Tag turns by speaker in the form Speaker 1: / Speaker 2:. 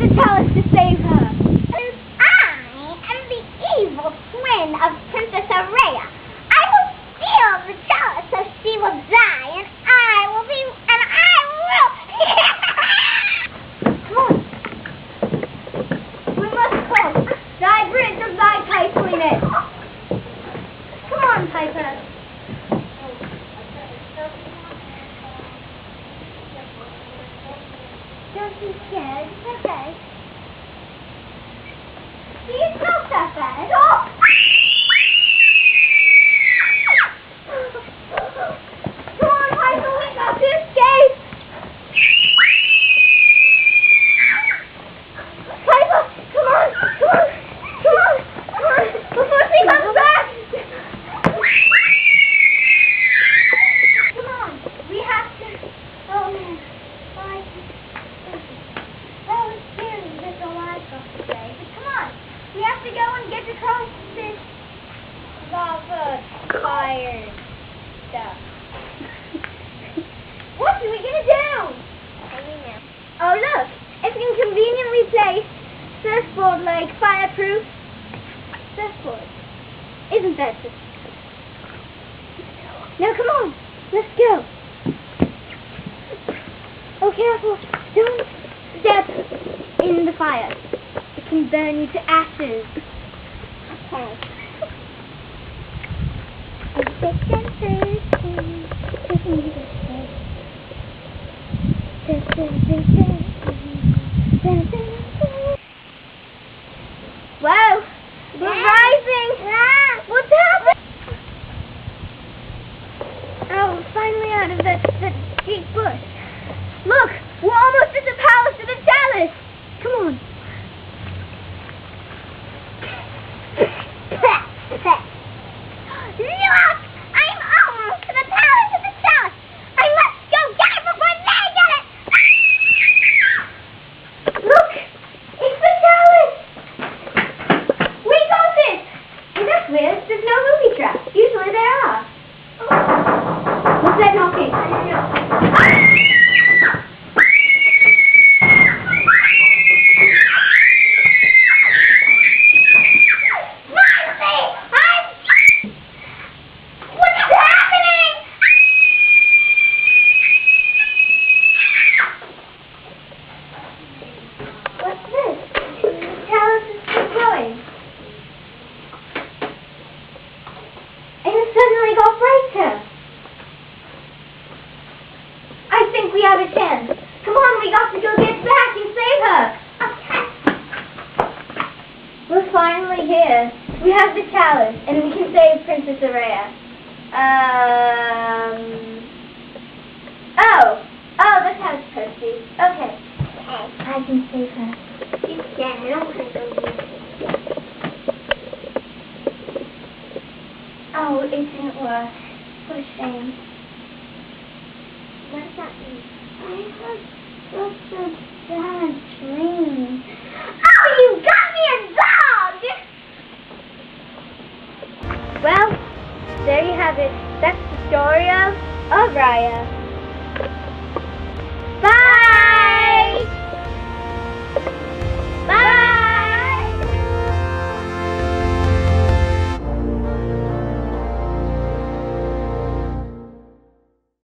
Speaker 1: die! To the chalice to save her.
Speaker 2: I am the evil twin of Princess Araya. I will steal the chalice so she will die, and I will be, and I will.
Speaker 1: Come on. We must cross. Thy bridge of thy Typhooness. Come on, Piper.
Speaker 2: Okay. It's not that bad. Oh!
Speaker 1: Come on, Piper. We got to escape. Piper, come on, come on, come on, come on, before she comes back. Come on, we have to.
Speaker 2: Oh, man. Bye. That was scary. That's all I've got to say. But come on.
Speaker 1: We have to go and get across this stuff. what are we gonna do? Oh look, conveniently placed surfboard like fireproof surfboard. Isn't that just Now come on, let's go. Oh careful, don't step in the fire. It can burn you to ashes.
Speaker 2: Okay.
Speaker 1: Wow, denn noch okay. We have a chance. Come on, we got to go get back and save her. We're finally here. We have the chalice, and we can save Princess Araya. Um. Oh. Oh, that's how it's supposed to be. Okay. I can save her.
Speaker 2: You can. I don't want to go.
Speaker 1: Oh, it didn't work. What a shame.
Speaker 2: What does that mean?
Speaker 1: I heard such a bad dream.
Speaker 2: Oh, you got me a dog!
Speaker 1: Well, there you have it. That's the story of Araya. Bye!